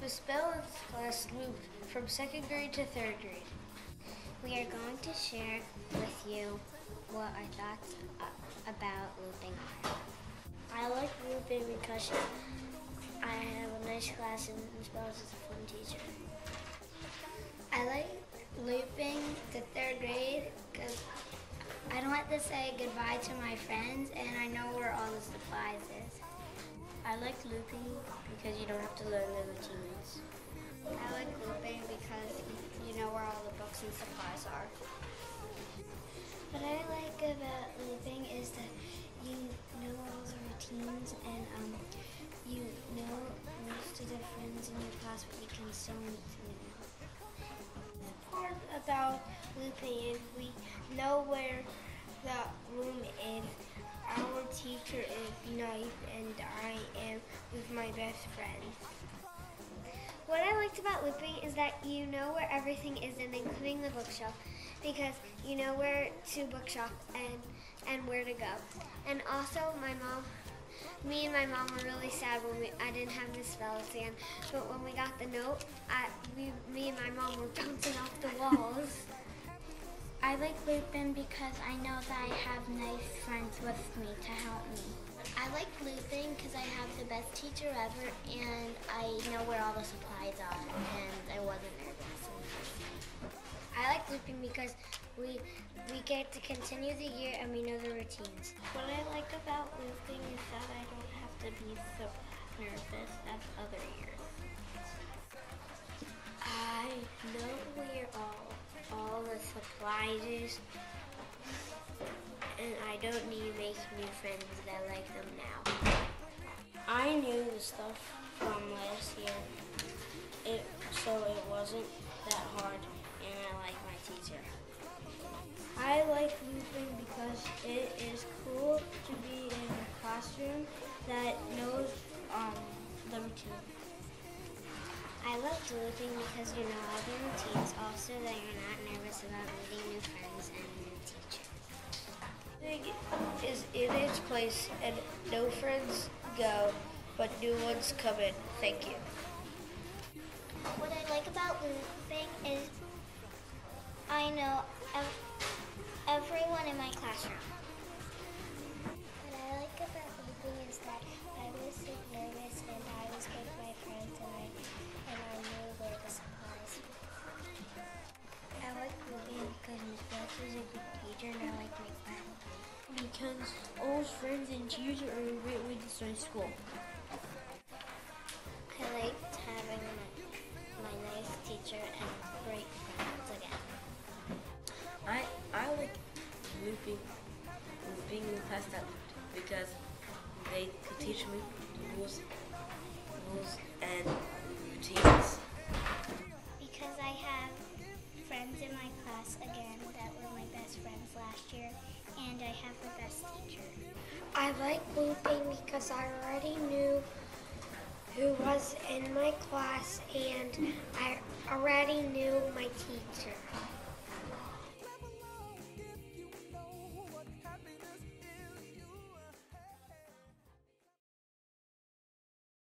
Miss Belets' class moved from second grade to third grade. We are going to share with you what our thoughts about looping are. I like looping because I have a nice class and Ms. Belets is a fun teacher. I like looping to third grade because I don't have to say goodbye to my friends and I know where all the supplies is. I like looping because you don't have to learn the routines. I like looping because you know where all the books and supplies are. What I like about looping is that you know all the routines and um, you know most of the friends in your class, but you can still meet them. The part about looping is we know where my best friend. What I liked about looping is that you know where everything is in, including the bookshelf, because you know where to bookshop and and where to go. And also, my mom, me and my mom were really sad when we, I didn't have Miss Felician, but when we got the note, I, we, me and my mom were bouncing off the walls. I like looping because I know that I have nice friends with me to help me. I like looping because I have the best teacher ever and I know where all the supplies are and I wasn't nervous. I like looping because we we get to continue the year and we know the routines. What I like about looping is that I don't have to be so nervous as other years. I know where all all the supplies is and I don't need to make new friends that like them now. I knew the stuff from last year, it so it wasn't that hard, and I like my teacher. I like looping because it is cool to be in a classroom that knows um, the routine. I love looping because you know all the routines, place, and no friends go, but new ones come in. Thank you. What I like about looping is I know ev- everyone in my classroom. Because all friends and teachers are a great way to start school. I liked having my, my nice teacher and great friends again. I I like looping being in class that because they could teach me rules rules and routines. Because I have friends in my class again that were my best friends last year, and I have the best teacher. I like looping because I already knew who was in my class and I already knew my teacher.